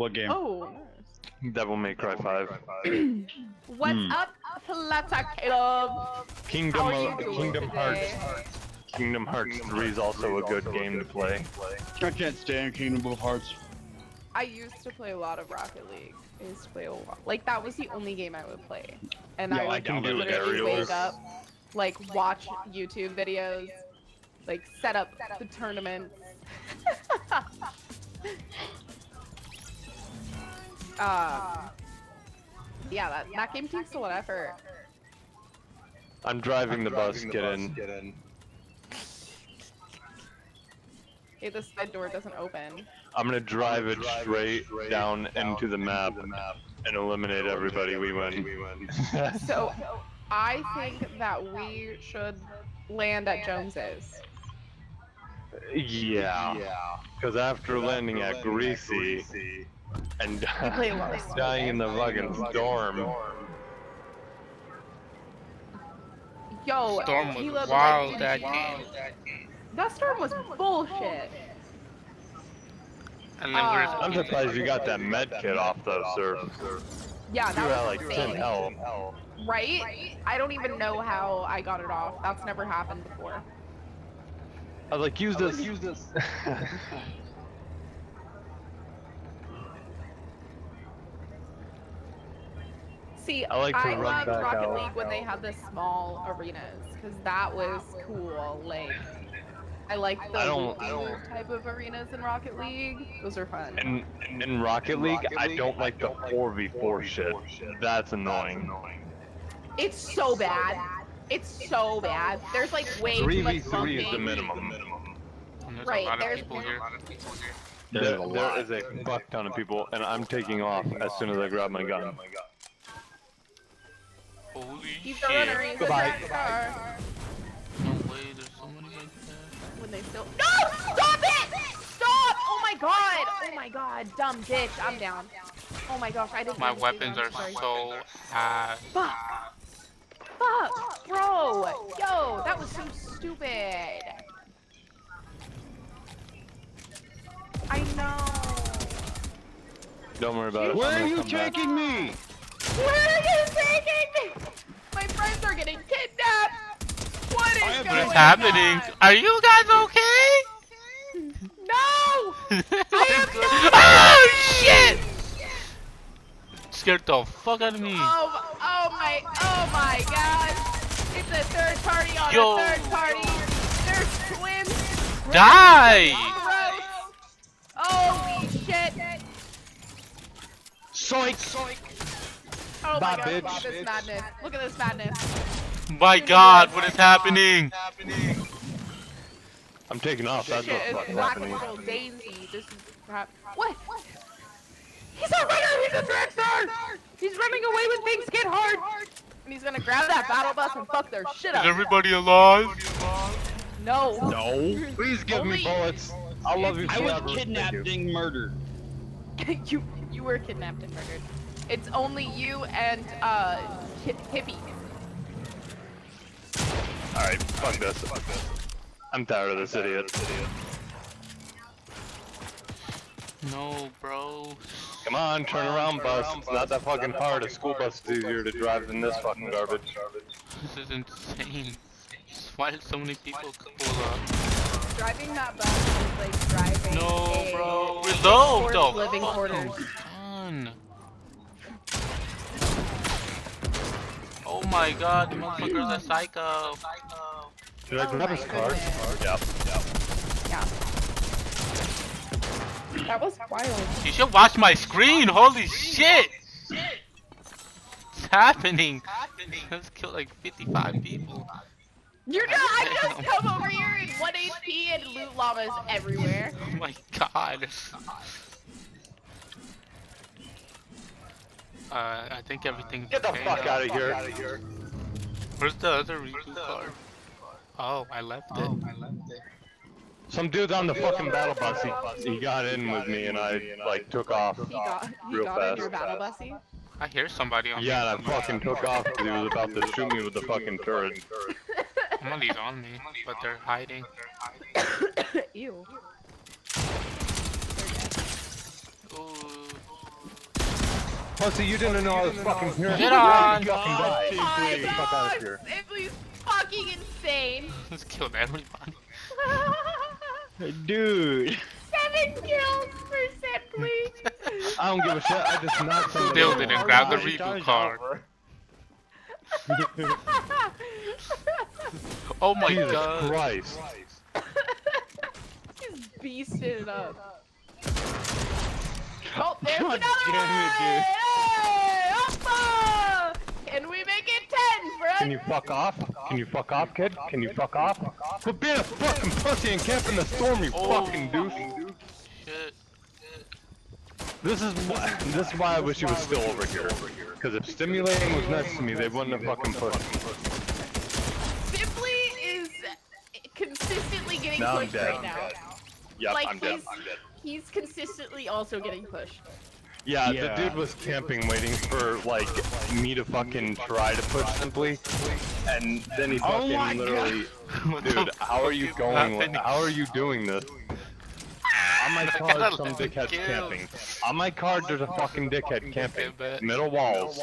What game? Oh. Devil May Cry 5. What's Hmm. up, Plata Caleb? Kingdom How are you of doing Kingdom today? Hearts. Kingdom Hearts 3 is also a good game to play. I can't stand Kingdom of Hearts. I used to play a lot of Rocket League. I used to play a lot. Like that was the only game I would play, and Yeah, I I would can do literally aerials. wake up, like watch YouTube videos, like set up the tournament. uh, yeah, that, that game takes a lot of effort. I'm driving the bus, get in. get in. Hey, the side door doesn't open. I'm gonna drive it straight down into the map and eliminate everybody. We win. So, I think that we should land at Jones's. yeah. Yeah. Because after landing at Greasy and play a lot of dying in the fucking storm, Yo, Storm was wild like, that did game. That storm was bullshit. And then we're. Ah. I'm surprised you got that med kit off though, sir. Yeah, You that had was like insane. 10 health. Right? I don't even know how I got it off. That's never happened before. I was like, use this, use this. See, I like to run loved back Rocket out. League when they had the small arenas because that was cool. Like, I like the I don't- I don't- type of arenas in Rocket League. Those are fun. In, in Rocket League, I don't like the 4v4 shit. That's annoying. It's so bad. It's so bad. There's like way too much 3v3 is the minimum. and there's Right, a lot of there's- people here. There, There's a there lot. is a fuck ton of people, and I'm taking off as soon as I grab my gun. Holy He's a runner. shit. He's Goodbye. a track. No way, there's so many like that. When they still. No! Stop it! Stop! Oh my god! Oh my god! Dumb bitch. I'm down. Oh my gosh! I didn't. My mean to do weapons are sorry. so ass. Fuck! Fuck! Bro! Yo! That was so stupid! I know! Don't worry about it. Where are you come back. taking me? What's happening? on? Are you guys okay? No! I am oh shit! Scared the fuck out of me. Oh, oh my, oh my god! It's a third party on Yo. a third party! There's twins! Die! Gross! Holy shit! Psych! Oh my god, bitch. look at this madness. Look at this madness. My god, what is happening? I'm taking off. That's Shit, what's fucking happening. Daisy. This is crap. What? He's a runner! He's a track star! He's running away when things get hard! And he's gonna grab that battle bus and fuck their shit up. Is everybody alive? No. No. Please give Only- me bullets. I'll love you I was kidnapped and murdered. you you were kidnapped and murdered. It's only you and uh Hi- Hippie. Alright, fuck this. Fuck this. I'm tired of this idiot. No, bro. Come on, turn around, bus. It's not that fucking hard. A school bus is easier to drive than this fucking garbage. This is insane. Why did so many people pull up? Driving that bus is like driving No, a bro. Reload, forced though. living Fuck, quarters. Fun. Oh my god, the motherfucker's a psycho. Did I Oh grab my his card? goodness. Yep, yep. Yeah. That was wild. You should watch my screen. Holy shit! What's happening? Let's kill like 55 people. You're not. I just come over here in one HP and loot llamas everywhere. Oh my god. Uh, I think everything. Get the fuck out of here. here. Where's the other reboot card? Oh, I left it. Oh, I left it. Some dude's on the fucking battle bus. He, he got in with me and I like took off. He got he Real got in your battle bussy. I hear somebody on Yeah, me. and I fucking took off because he was about to shoot me with the fucking turret. Somebody's on me, but they're hiding. Ew. Ooh. Pussy, you didn't know I was fucking here. Get on. You fucking died. Oh my Get the fuck out god! of here. Simply's fucking insane. Just killed everybody. Dude. Seven kills for Simply. I don't give a shit. I just knocked somebody Still out. didn't grab the reboot card. Oh my Jesus god. Christ. He's beasted it up. Oh, there's God another damn it, one! dude. Hey, Oppa! Can we make it ten, bro? Can you fuck off? Can you fuck off, kid? Can you fuck off? Quit being a fucking pussy and camp in the storm, you Oh. fucking douche. Shit. This is why. This is why I wish he was still over here. Because if stimulating was next to me, they wouldn't have fucking pushed. Simply is consistently getting Now I'm pushed dead. right now. Yep, like I'm dead. he's he's consistently also getting pushed. Yeah, Yeah. the dude was camping, waiting for like me to fucking try to push simply, and then he Oh fucking my literally, What dude, how are you going? happening? How are you doing this? On my card, some 11 dickhead's kills. camping. On my card, there's a fucking dickhead camping. Middle walls,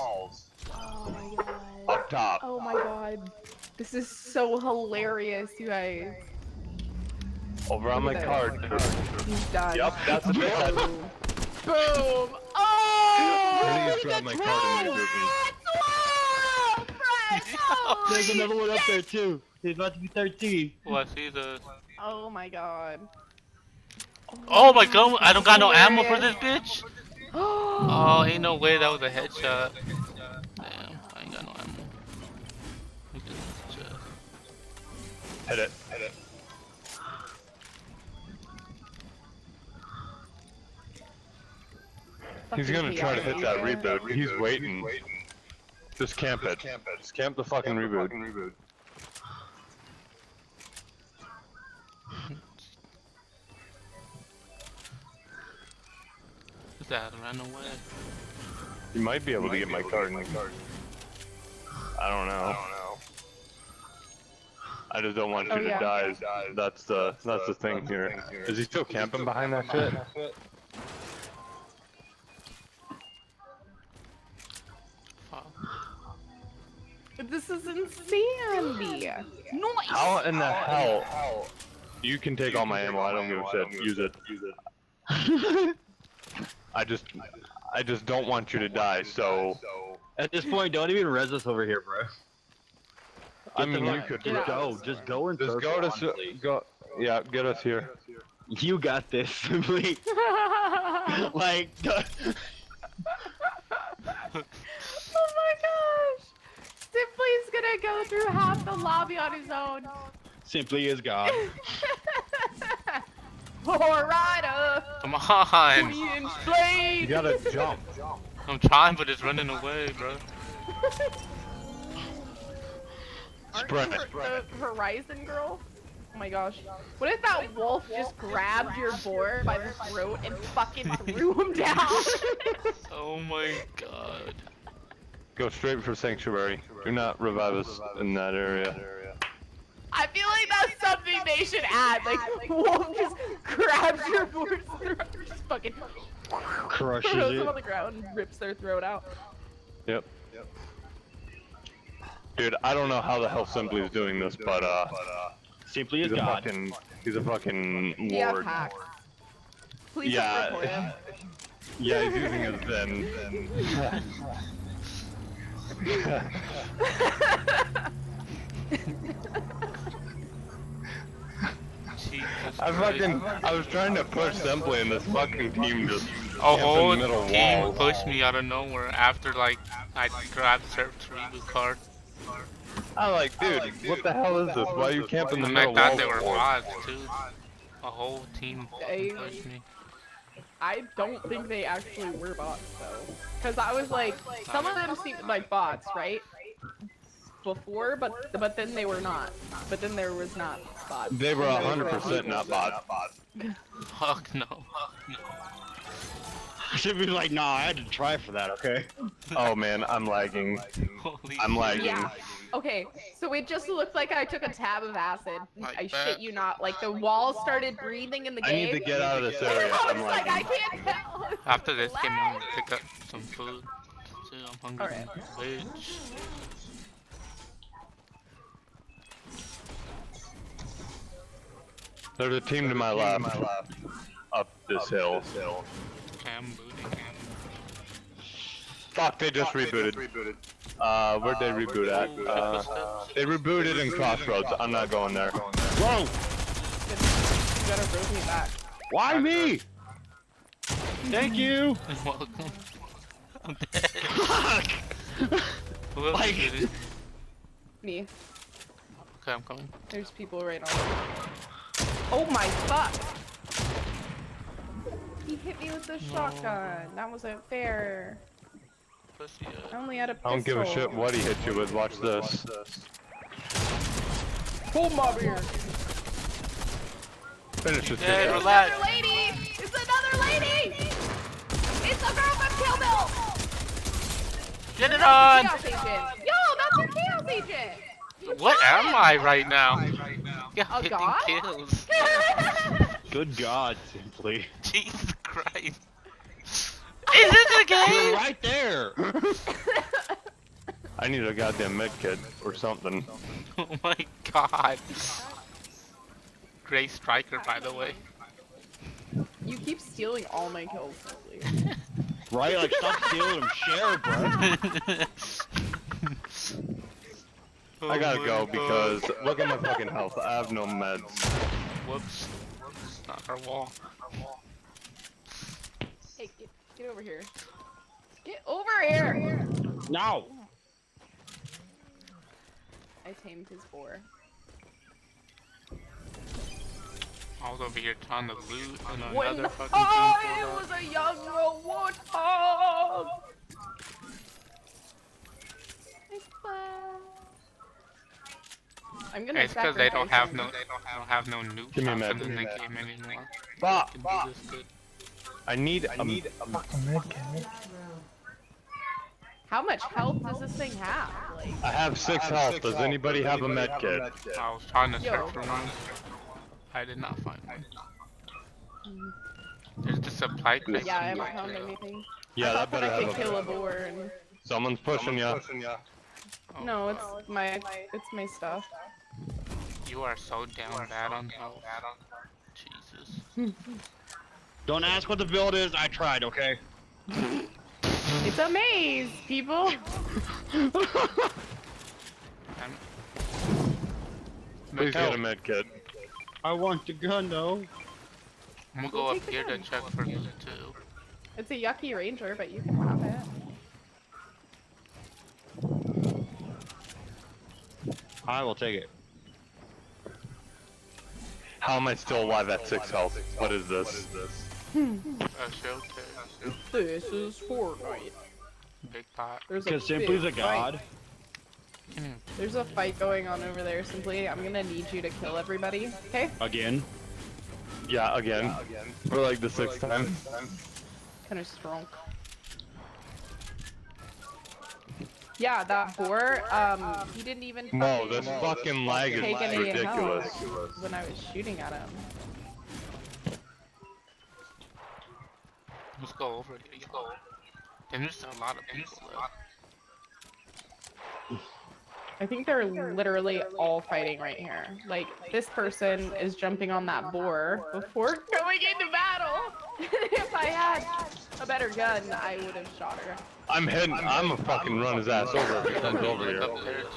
Oh my god. up top. Oh my god. This is so hilarious, you guys. Over on my card. He's done. Yep, that's a dickhead. Boom. Boom. Oh! Please grab my card and move me. That's Fred! Holy There's another one up there shit! too. He's about to be 13. Oh, I see the. Oh my god. Oh my god, I don't got no ammo for this bitch. Oh, ain't no way that was a headshot. Damn, I ain't got no ammo. Look at this chest. Hit it. Hit it. He's gonna try to hit that reboot. He's waiting. Just camp it. Just camp the fucking reboot. Who's that? Ran away. You might be able to get my card. In the card. I don't know. I just don't want you Oh, to yeah. die. That's the that's the thing here. Is he still camping behind that shit? This is insanity. Nice. How in the hell? You can take all my ammo. I don't give a shit. Use it. Use it. I just, I just don't want you to die. So, At this point, don't even res us over here, bro. I mean, you could just out. go. Just go and just go to s- go. Yeah, get us here. You got this, simply. like, oh my gosh. Simply's gonna go through half the lobby on his own. simply is God. Poor rider. Uh, Come on! 20 inch blade. You gotta jump. I'm trying, but it's running away, bro. Spread it. The Horizon girl? Oh my gosh. What if that wolf just grabbed your boar by the throat and fucking threw him down? Oh my god. Go straight for sanctuary. Do not revive us in that area. I feel like that's something they should add. Like, wolf just grabs your boar's throat, just fucking Crushes throws it. them on the ground and rips their throat out. Yep. Dude, I don't know how the hell Simply's doing this, but uh, Simply is he's a God. fucking, he's a fucking lord. hacks. Please Yeah. don't report him. Yeah, he's using his Zen. Jesus I fucking, I was trying to push Simply and this fucking team just A whole the middle team wall. pushed me out of nowhere after like I grabbed Surf reboot card. I'm like, dude, what the hell is this? Why are you camping in the And I middle thought wall? they were for? bots too. A whole team pushed me. I don't think they actually were bots though, because I was like, some of them seemed like bots, right? Before, but but then they were not. But then there was not bots. They were 100% not bots. Fuck no. Fuck no. Simply's like, nah, I had to try for that, okay? Oh man, I'm lagging. I'm lagging. Yeah. Okay, so it just looked like I took a tab of acid. Like I that? shit you not. Like the walls started breathing in the game. I game. need to get out of this area. I I'm was like, I can't tell. After this game, I'm gonna pick up some food. Ew, I'm hungry. Alright. Bitch. There's a team to my left. Up this hill. Cam booty. Fuck, they just rebooted. Uh, where'd they reboot at? Uh, they rebooted in Crossroads. I'm not going there. Whoa! You gotta rotate back. Why me? Thank you. Welcome. I'm dead. Fuck! Who else Like- did? Me. Okay, I'm coming. There's people right on. Oh my fuck! He hit me with the shotgun. That wasn't fair. Pussy. I Uh, only had a I pistol. don't give a shit what he hit you with. Watch this. Pull mob here. Finish this Hey, shit. relax. Another lady! It's another lady! It's the girl from Kill Bill! Get it on! Chaos agent! Yo, that's your Chaos agent! You What tried. am I right now? Yeah, A god? kills. Good God, simply. Jesus Christ. Is this a You're game? right there. I need a goddamn med kit or something. Oh my god. Gray striker, by the way. you keep stealing all my kills. Right? Like, stop stealing them. Share, bro. I gotta Oh go my because look at my fucking health. I have no meds. Whoops. Not our wall. Hey, get, get over here. Get over here! No. I tamed his boar. I was over here trying to loot and When another fucking I team pulled was up. a young warthog! I'm gonna It's because they don't have no him. they don't have no new Give me a in give me the a med. game anymore. Fuck! Can do this good. I need. I need. How much health does this thing have? Like, I have six health. Does anybody have a med kit? I was trying to Yo. search for one. I did not find one. Mm-hmm. There's the supply crate. yeah, I haven't found there. anything. Yeah, I that thought better I could have kill a a. boar and... Someone's pushing ya. Oh, No, fuck. it's oh, my, it's my stuff. You are so down bad on health. Jesus. Don't ask what the build is. I tried, okay? It's a maze, people! I'm... Please get a med kit. I want the gun, though. I'm gonna go We'll up take the here to check for loot too. It's a yucky ranger, but you can have it. I will take it. How am I still alive at six health? What is this? A shelter. This is Fortnite. Big pot. There's a Because Simply's a god. There's a fight going on over there, Simply. I'm gonna need you to kill everybody, okay? Again. Yeah, again. Again. For like the sixth time. Kind of strong. Yeah, that boar, um, he didn't even No, this fucking lag is ridiculous. when I was shooting at him. Let's go over there. Let's go. Damn, there's a lot of people left. I think they're literally all fighting right here. Like, this person is jumping on that boar before going into battle. if I had a better gun, I would have shot her. I'm hitting. I'm gonna fucking run his ass over if he comes over here. up there, too.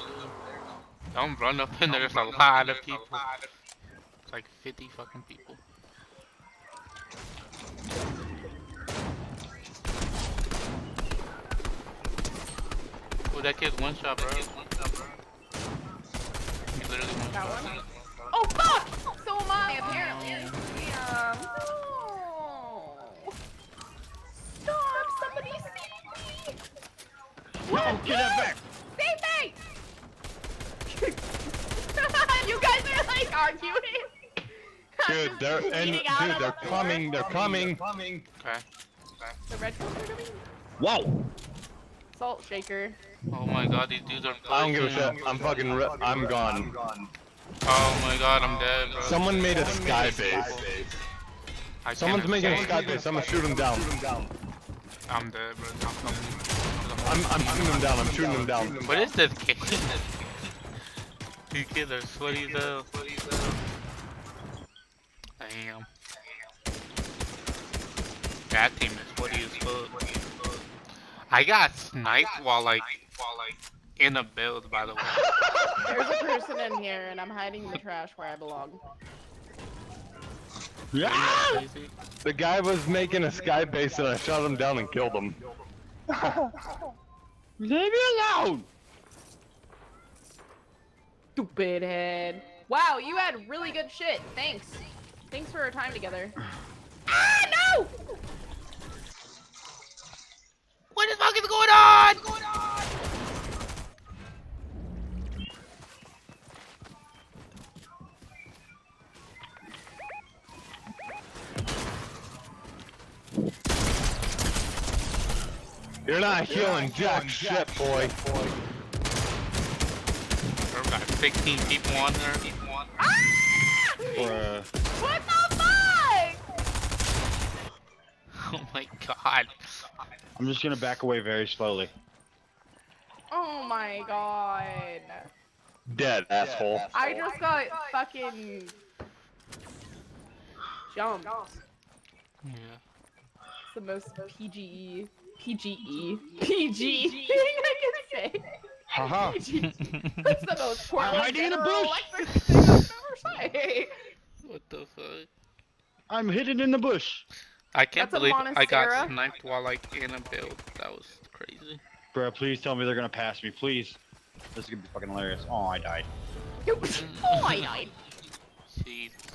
Don't run up in there, there's a lot of people. It's like 50 fucking people. Oh, that kid's one shot, bro. He literally one That shot. one? Oh fuck! So am I, apparently. Damn. Um, no. Stop! Somebody save me! No, get that back. Save me! you guys are like arguing. I'm Dude, they're and bleeding out dude, on they're the floor. coming. They're coming. Okay. The red ones are coming. Whoa. Salt shaker. Oh my god, these dudes are I don't give a shit. I'm fucking. Ri- I'm gone. Oh my god, I'm dead, bro. Someone made a sky base. I Someone's can't making a escape. sky base. I'm gonna shoot him down. I'm dead, bro. I'm coming. I'm, I'm shooting them down. I'm shooting them down. What is this kid? These kids are sweaty as hell. Damn. That team is sweaty as fuck. I got sniped while like in a build, by the way. There's a person in here, and I'm hiding in the trash where I belong. Yeah! The guy was making a sky base and I shot him down and killed him. Leave me alone! Stupid head. Wow, you had really good shit. Thanks. Thanks for our time together. Ah, no! What the fuck is going on? You're not healing jack shit, boy. Bro, got 16 people on there. Bruh. What the fuck? Oh my god. I'm just gonna back away very slowly. Oh my god. Dead, asshole. I just got fucking jumped. Yeah. It's the most PGE. PGE. PG thing I can say. Haha. PG. That's the most Portland hiding in a General bush. Electric thing I've ever said. What the fuck? I'm hidden in the bush. I can't That's believe I got sniped while like in a build. That was crazy. Bro, please tell me they're gonna pass me, please. This is gonna be fucking hilarious. Oh, I died. oh, I died. Jesus